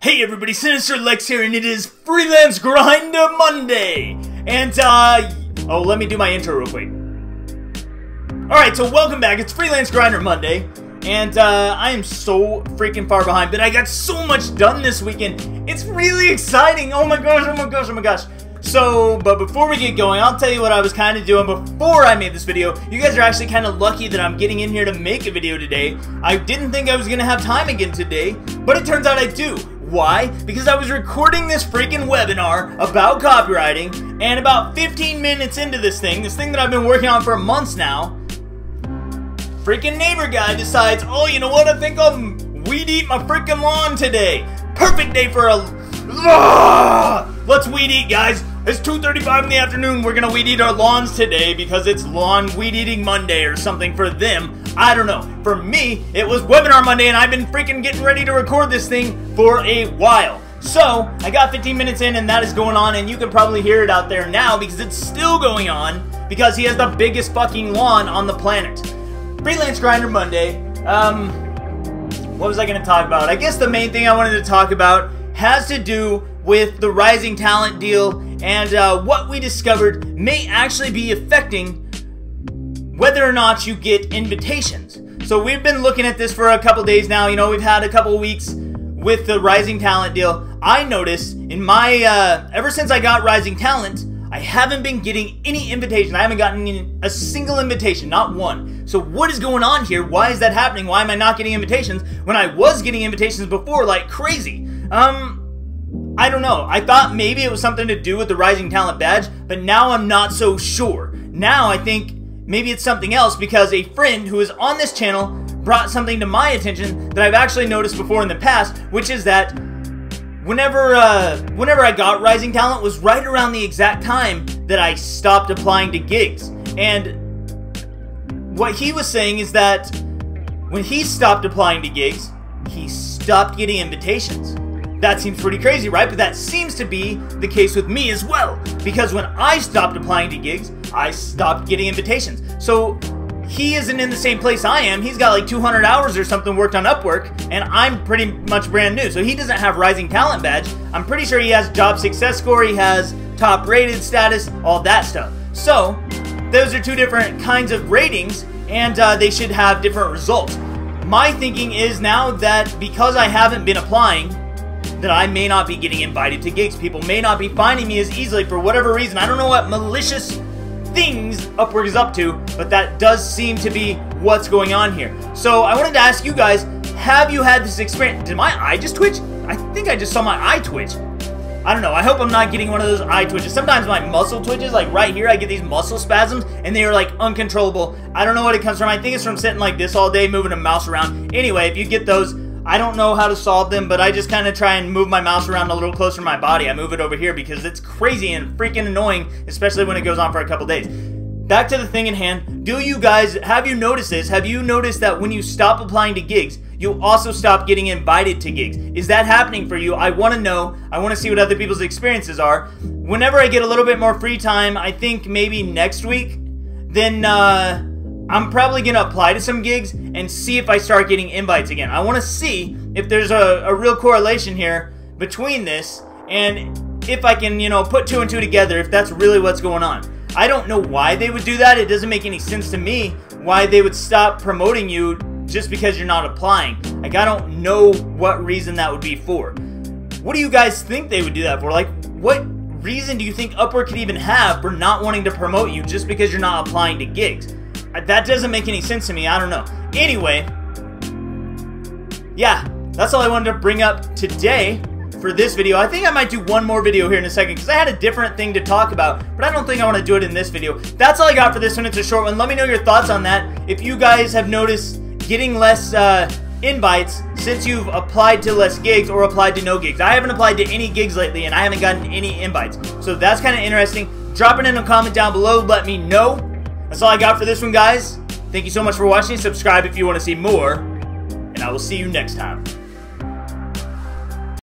Hey everybody, Sinister Lex here, and it is Freelance Grinder Monday! And, uh, oh, let me do my intro real quick. Alright, so welcome back, it's Freelance Grinder Monday, and, uh, I am so freaking far behind, but I got so much done this weekend. It's really exciting! Oh my gosh, oh my gosh, oh my gosh. So, but before we get going, I'll tell you what I was kind of doing before I made this video. You guys are actually kind of lucky that I'm getting in here to make a video today. I didn't think I was going to have time again today, but it turns out I do. Why? Because I was recording this freaking webinar about copywriting, and about 15 minutes into this thing, this thing that I've been working on for months now, freaking neighbor guy decides, oh, you know what, I think I'll weed eat my freaking lawn today. Perfect day for a... Let's weed eat, guys. It's 2.35 in the afternoon. We're gonna weed eat our lawns today because it's Lawn Weed Eating Monday or something for them. I don't know. For me, it was Webinar Monday and I've been freaking getting ready to record this thing for a while. So, I got 15 minutes in and that is going on and you can probably hear it out there now because it's still going on because he has the biggest fucking lawn on the planet. Freelance Grinder Monday. Um, what was I going to talk about? I guess the main thing I wanted to talk about has to do with the rising talent deal and uh, what we discovered may actually be affecting whether or not you get invitations. So we've been looking at this for a couple days now. You know, we've had a couple weeks with the Rising Talent deal. I noticed in my, uh, ever since I got Rising Talent, I haven't been getting any invitations. I haven't gotten a single invitation, not one. So what is going on here? Why is that happening? Why am I not getting invitations when I was getting invitations before like crazy? Um, I don't know. I thought maybe it was something to do with the Rising Talent badge, but now I'm not so sure. Now I think maybe it's something else because a friend who is on this channel brought something to my attention that I've actually noticed before in the past, which is that whenever uh, whenever I got Rising Talent was right around the exact time that I stopped applying to gigs. And what he was saying is that when he stopped applying to gigs, he stopped getting invitations. That seems pretty crazy, right? But that seems to be the case with me as well. Because when I stopped applying to gigs, I stopped getting invitations. So he isn't in the same place I am. He's got like 200 hours or something worked on Upwork, and I'm pretty much brand new. So he doesn't have Rising Talent Badge. I'm pretty sure he has Job Success Score, he has top rated status, all that stuff. So those are two different kinds of ratings, and uh, they should have different results. My thinking is now that because I haven't been applying, that I may not be getting invited to gigs. People may not be finding me as easily for whatever reason. I don't know what malicious things Upwork is up to, but that does seem to be what's going on here. So I wanted to ask you guys, have you had this experience? Did my eye just twitch? I think I just saw my eye twitch. I don't know. I hope I'm not getting one of those eye twitches. Sometimes my muscle twitches, like right here, I get these muscle spasms, and they are like uncontrollable. I don't know what it comes from. I think it's from sitting like this all day, moving a mouse around. Anyway, if you get those, I don't know how to solve them, but I just kind of try and move my mouse around a little closer to my body. I move it over here because it's crazy and freaking annoying, especially when it goes on for a couple days. Back to the thing in hand. Do you guys, have you noticed this? Have you noticed that when you stop applying to gigs, you also stop getting invited to gigs? Is that happening for you? I want to know. I want to see what other people's experiences are. Whenever I get a little bit more free time, I think maybe next week, then, uh, I'm probably going to apply to some gigs and see if I start getting invites again. I want to see if there's a, a real correlation here between this and if I can, you know, put two and two together, if that's really what's going on. I don't know why they would do that. It doesn't make any sense to me why they would stop promoting you just because you're not applying. Like, I don't know what reason that would be for. What do you guys think they would do that for? Like, what reason do you think Upwork could even have for not wanting to promote you just because you're not applying to gigs? That doesn't make any sense to me. I don't know. Anyway, yeah, that's all I wanted to bring up today for this video. I think I might do one more video here in a second because I had a different thing to talk about, but I don't think I want to do it in this video. That's all I got for this one. It's a short one. Let me know your thoughts on that. If you guys have noticed getting less uh, invites since you've applied to less gigs or applied to no gigs. I haven't applied to any gigs lately and I haven't gotten any invites. So that's kind of interesting. Drop it in a comment down below. Let me know. That's all I got for this one, guys. Thank you so much for watching. Subscribe if you want to see more. And I will see you next time.